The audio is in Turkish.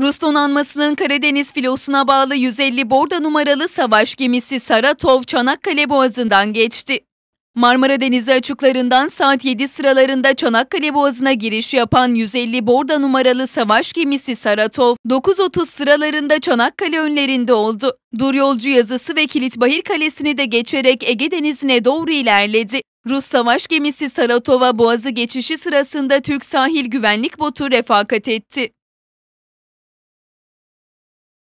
Rus donanmasının Karadeniz filosuna bağlı 150 borda numaralı savaş gemisi Saratov Çanakkale Boğazı'ndan geçti. Marmara Denizi açıklarından saat 7 sıralarında Çanakkale Boğazı'na giriş yapan 150 borda numaralı savaş gemisi Saratov, 9.30 sıralarında Çanakkale önlerinde oldu. Dur yolcu yazısı ve Kilitbahir Kalesi'ni de geçerek Ege Denizi'ne doğru ilerledi. Rus savaş gemisi Saratov'a boğazı geçişi sırasında Türk sahil güvenlik botu refakat etti.